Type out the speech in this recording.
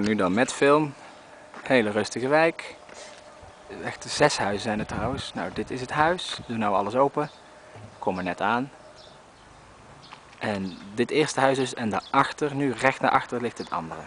Nu dan met film. Hele rustige wijk. Echt zes huizen zijn het trouwens. Nou, dit is het huis. Doe nou alles open. Kom er net aan. En dit eerste huis is en daarachter, nu recht naar achter, ligt het andere.